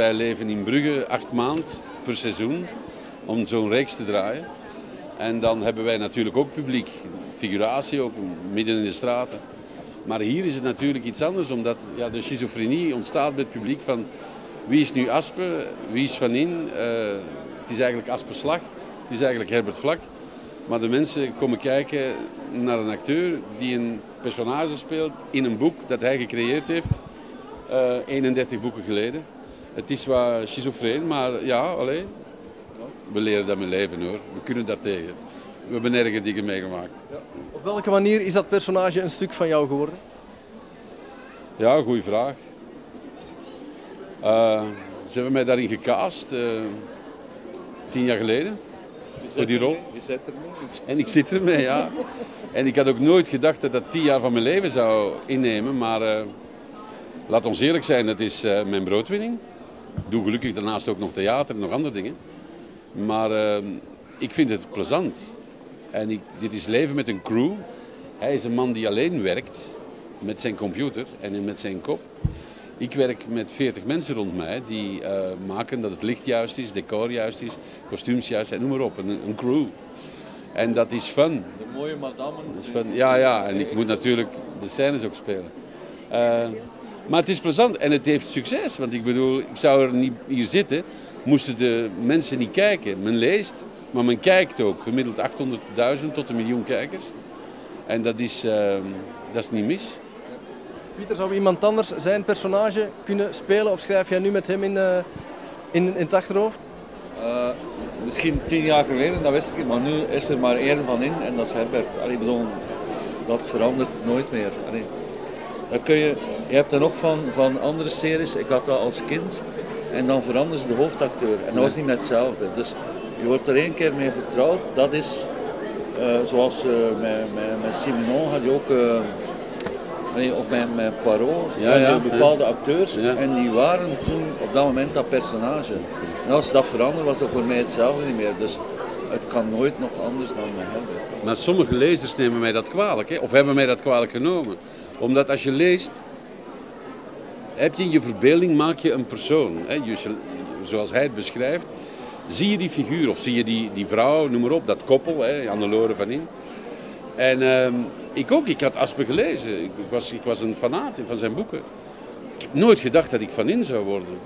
Wij leven in Brugge acht maanden per seizoen om zo'n reeks te draaien. En dan hebben wij natuurlijk ook publiek, figuratie ook, midden in de straten. Maar hier is het natuurlijk iets anders, omdat ja, de schizofrenie ontstaat bij het publiek van wie is nu Aspe, wie is Van In. Uh, het is eigenlijk Aspe Slag, het is eigenlijk Herbert Vlak. Maar de mensen komen kijken naar een acteur die een personage speelt in een boek dat hij gecreëerd heeft, uh, 31 boeken geleden. Het is wat schizofreen, maar ja, alleen, we leren dat met leven hoor. We kunnen daar tegen. We hebben erge dingen meegemaakt. Ja. Op welke manier is dat personage een stuk van jou geworden? Ja, goede vraag. Uh, ze hebben mij daarin gecast, uh, tien jaar geleden, voor die rol. Je zit ermee. En ik zit ermee, ja. En ik had ook nooit gedacht dat dat tien jaar van mijn leven zou innemen, maar uh, laat ons eerlijk zijn, het is mijn broodwinning. Doe gelukkig daarnaast ook nog theater en nog andere dingen. Maar uh, ik vind het plezant. En ik, dit is leven met een crew. Hij is een man die alleen werkt met zijn computer en met zijn kop. Ik werk met 40 mensen rond mij die uh, maken dat het licht juist is, decor juist is, kostuums juist zijn, noem maar op. Een, een crew. En dat is fun. De mooie madame. Ja, ja, en ik moet natuurlijk de scènes ook spelen. Uh, maar het is plezant en het heeft succes. Want ik bedoel, ik zou er niet hier zitten, moesten de mensen niet kijken. Men leest, maar men kijkt ook. Gemiddeld 800.000 tot een miljoen kijkers. En dat is, uh, dat is niet mis. Pieter, zou iemand anders zijn personage kunnen spelen of schrijf jij nu met hem in, uh, in, in het achterhoofd? Uh, misschien tien jaar geleden, dat wist ik niet, maar nu is er maar één van in en dat is Herbert. Allee, bedoel, dat verandert nooit meer. Allee. Dan kun je, je hebt er nog van, van andere series, ik had dat als kind, en dan veranderen ze de hoofdacteur. En dat was niet hetzelfde. Dus je wordt er één keer mee vertrouwd. Dat is, uh, zoals uh, met, met, met Simenon had je ook, uh, of met, met Poirot, ja, ja, bepaalde ja. acteurs. En die waren toen op dat moment dat personage. En als dat veranderde, was dat voor mij hetzelfde niet meer. Dus het kan nooit nog anders dan met Herbert. Maar sommige lezers nemen mij dat kwalijk, hè? of hebben mij dat kwalijk genomen omdat als je leest, heb je in je verbeelding maak je een persoon. Hè? zoals hij het beschrijft, zie je die figuur of zie je die, die vrouw, noem maar op, dat koppel, hè, Anne-Lore van In. En uh, ik ook, ik had Aspe gelezen. Ik was, ik was een fanaat van zijn boeken. Ik heb nooit gedacht dat ik van in zou worden.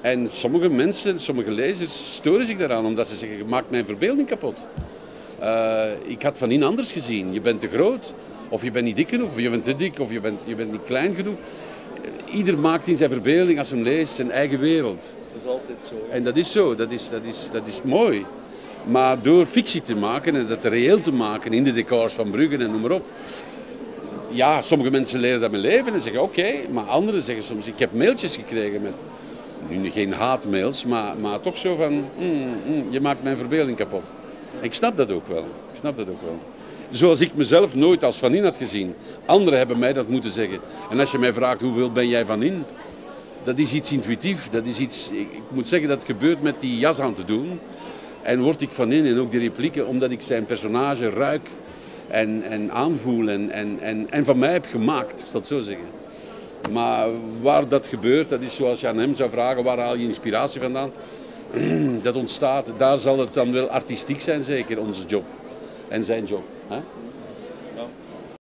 En sommige mensen, sommige lezers storen zich daaraan omdat ze zeggen, je maakt mijn verbeelding kapot. Uh, ik had van in anders gezien. Je bent te groot, of je bent niet dik genoeg, of je bent te dik, of je bent, je bent niet klein genoeg. Ieder maakt in zijn verbeelding, als hij hem leest, zijn eigen wereld. Dat is altijd zo. En dat is zo, dat is, dat is, dat is mooi. Maar door fictie te maken en dat reëel te maken in de decors van Bruggen en noem maar op. Ja, sommige mensen leren dat met leven en zeggen oké, maar anderen zeggen soms, ik heb mailtjes gekregen met, nu geen haatmails, maar, maar toch zo van, mm, mm, je maakt mijn verbeelding kapot. Ik snap dat ook wel. Ik snap dat ook wel. Zoals ik mezelf nooit als Van In had gezien. Anderen hebben mij dat moeten zeggen. En als je mij vraagt hoeveel ben jij Van In? Dat is iets intuïtief. Dat is iets, ik, moet zeggen dat gebeurt met die jas aan te doen. En word ik Van In en ook die replieken omdat ik zijn personage ruik en, en aanvoel en, en, en, en van mij heb gemaakt, ik zal het zo zeggen. Maar waar dat gebeurt, dat is zoals je aan hem zou vragen, waar haal je inspiratie vandaan? dat ontstaat, daar zal het dan wel artistiek zijn zeker, onze job. En zijn job. 哎